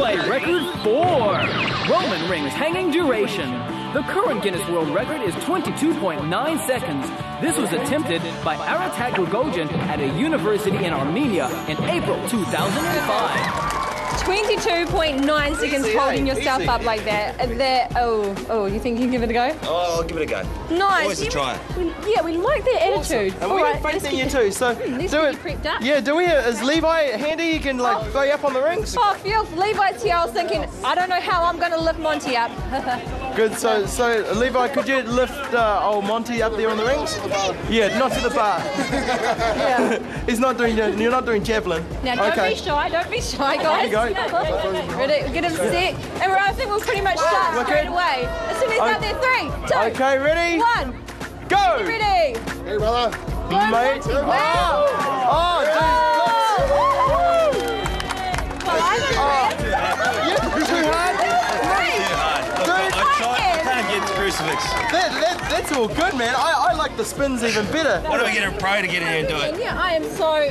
Play record four. Roman Rings hanging duration. The current Guinness World Record is 22.9 seconds. This was attempted by Aratak Gogoljan at a university in Armenia in April 2005. 22.9 seconds holding yourself easy. up like that. Uh, That, oh, oh, you think you can give it a go? Oh, I'll give it a go. Nice. Always a try. we- yeah, we like that attitude. And All we right, have faith let's in you too. So Hmm, do it. prepped up. Yeah, do we? Is Levi handy? You can like throw you up on the rings. Oh, Phil, Levi's here. I was thinking, I don't know how I'm going to lift Monty up. Good. So, so Levi, could you lift uh, old Monty up there on the rings? Yeah, not to the bar. yeah. He's not doing. You're not doing javelin. Now, don't okay. be shy. Don't be shy, guys. There you go. Ready? Get him set. And we're, I think we'll pretty much start We're straight away. As soon as he's out there, three, two, Okay, ready? one. Go. Ready? Hey, brother. Go, Mate. Monty. Wow. That, that, that's all good, man. I, I like the spins even better. Why do I get a pro to get in here and do it? Yeah, I am so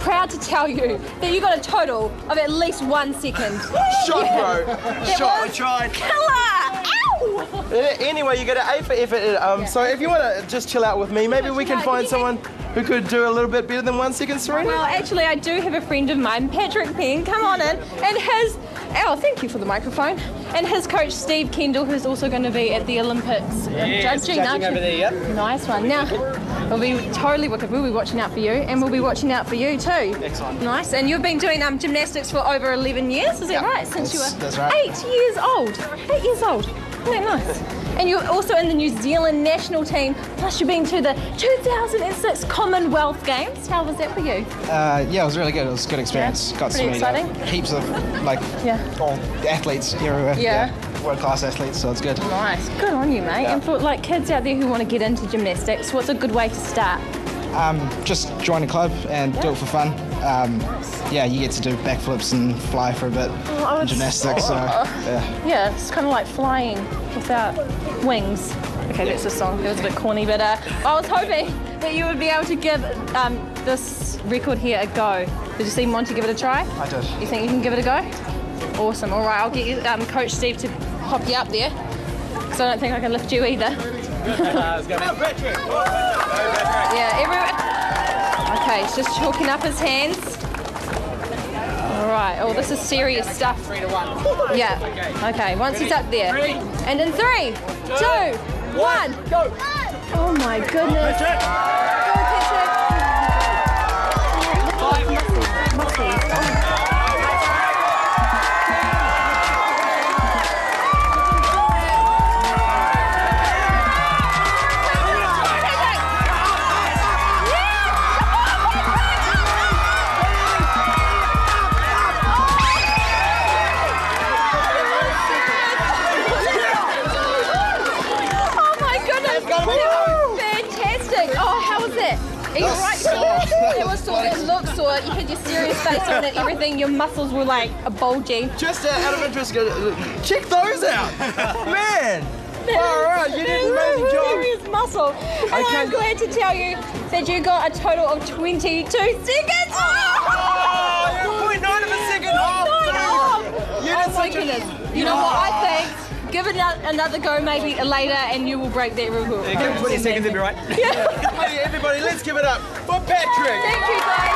proud to tell you that you got a total of at least one second. Shot, bro. It Shot. was tried. killer. Ow! Uh, Anyway, you get an A for effort. Um, so if you want to just chill out with me, maybe we can Right, find you someone who could do a little bit better than one second, Serena. Well, actually, I do have a friend of mine, Patrick Penn. Come on in, and his oh, thank you for the microphone. And his coach Steve Kendall, who's also going to be at the Olympics uh, judging, aren't you? yep. Nice one. Now, we'll be totally wicked. We'll be watching out for you, and we'll be watching out for you too. Excellent. Nice. And you've been doing um, gymnastics for over 11 years, is that Yeah, right? Since you were right. eight years old. Eight years old. Isn't nice? And you're also in the New Zealand national team, plus you've been to the 2006 Commonwealth Games. How was that for you? Uh, yeah, it was really good. It was a good experience. Yeah, Got to meet uh, heaps of like Yeah. all athletes everywhere. Yeah. World class athletes, so it's good. Nice. Good on you, mate. And for like kids out there who want to get into gymnastics, what's a good way to start? Um, just join a club and do it for fun. Um, yeah, you get to do backflips and fly for a bit Oh, gymnastics. So yeah. Yeah, it's kind of like flying without wings. Okay, that's a song. It was a bit corny, but uh, I was hoping that you would be able to give um, this record here a go. Did you see Monty give it a try? I did. You think you can give it a go? Awesome. All right, I'll get you, um, Coach Steve to pop you up there. Because I don't think I can lift you either. Yeah, everyone. Okay, he's just chalking up his hands. All right. Oh, this is serious stuff. Three to one. Yeah. Okay. Once he's up there, and in three, two, one, go. Oh my goodness. It was sore. It looked sore. You had your serious face on it. Everything. Your muscles were like a bulging. Just uh, out of interest, go, uh, check those out, man. All right, you did an amazing job. Serious muscle. And Okay. I'm glad to tell you that you got a total of 22 seconds. Oh, you're 0.9 of a second off, dude. You Oh did my such goodness. You know what I think? Give it another go maybe later and you will break that record. Give him 20 seconds, he'll be right. Hey, everybody, let's give it up for Patrick. Thank you guys.